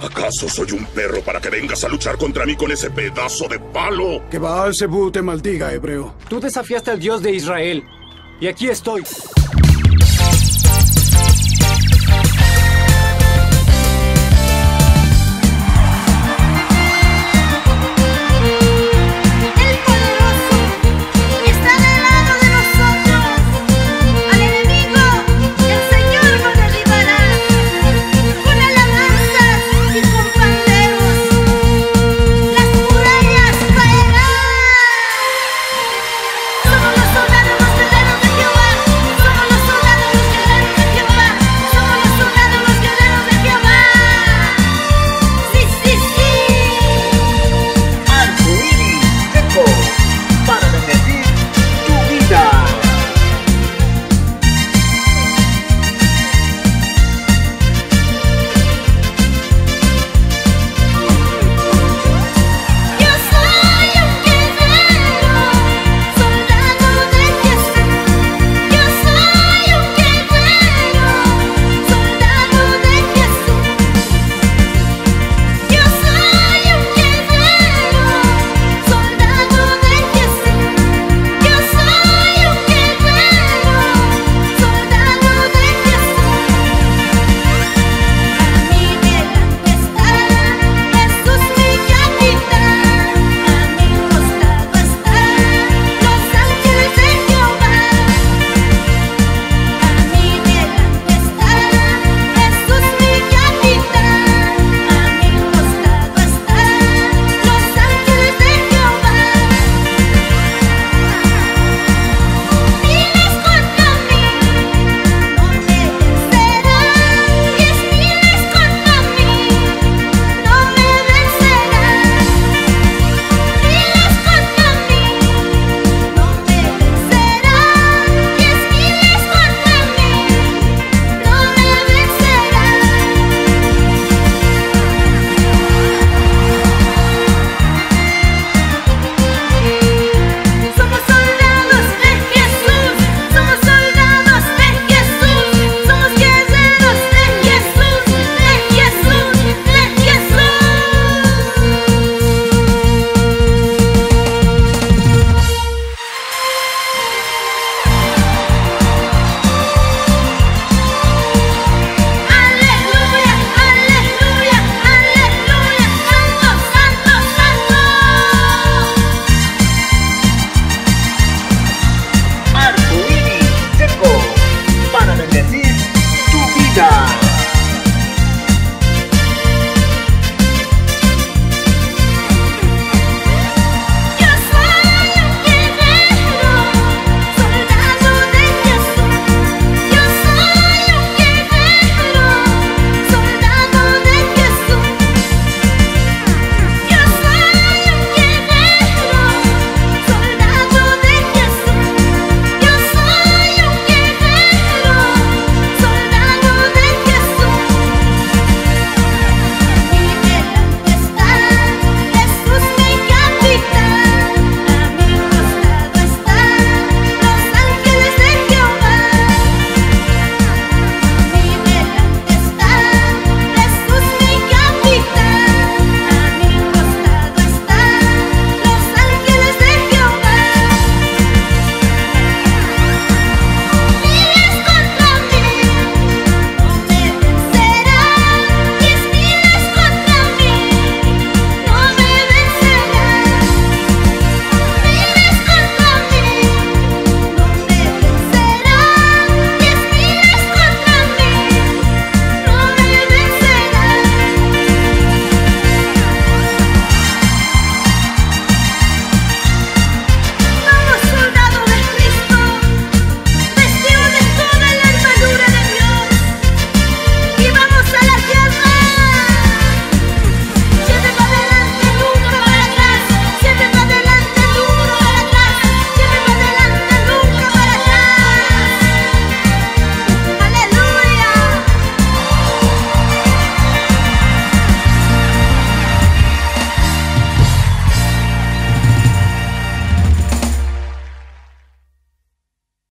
¿Acaso soy un perro para que vengas a luchar contra mí con ese pedazo de palo? Que Baal Zebú te maldiga, hebreo. Tú desafiaste al Dios de Israel. Y aquí estoy.